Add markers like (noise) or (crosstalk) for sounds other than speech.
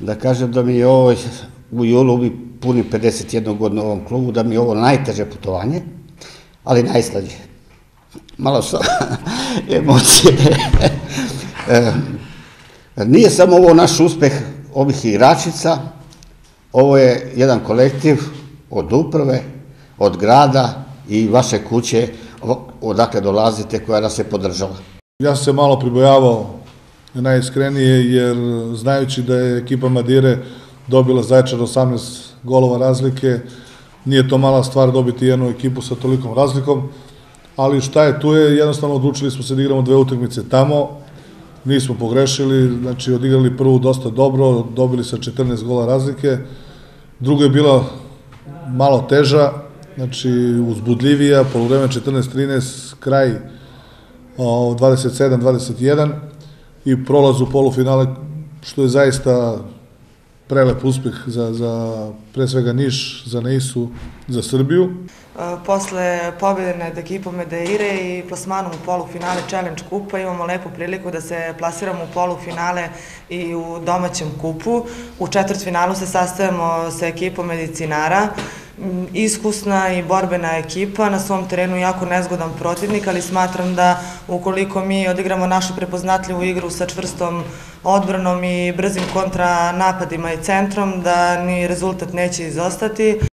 da kažem da mi je ovo u julu mi puni 51 godinu u ovom klubu, da mi je ovo najteže putovanje, ali najslađe. Malo sam (laughs) emocije. (laughs) E, Nije samo ovo naš uspeh ovih igračica, ovo je jedan kolektiv od uprave, od grada i vaše kuće odakle dolazite koja nas je podržala. Ja sam se malo pribojavao najiskrenije jer znajući da je ekipa Madire dobila Zaječar 18 golova razlike, nije to mala stvar dobiti jednu ekipu sa tolikom razlikom, ali šta je, tu je, jednostavno odlučili smo se da igramo dve utakmice tamo, nismo pogrešili, znači odigrali prvu dosta dobro, dobili sa 14 gola razlike, druga je bila malo teža, znači uzbudljivija, polovreme 14-13, kraj 27-21 i prolaz u polufinale, što je zaista prelep uspeh za, za pre svega Niš, za Neisu, za Srbiju. Posle pobjede nad ekipom Medeire i plasmanom u polufinale Challenge kupa imamo lepu priliku da se plasiramo u polufinale i u domaćem kupu. U četvrtfinalu se sastavimo sa ekipom medicinara iskusna i borbena ekipa, na svom terenu jako nezgodan protivnik, ali smatram da ukoliko mi odigramo našu prepoznatljivu igru sa čvrstom odbranom i brzim kontra napadima i centrom, da ni rezultat neće izostati.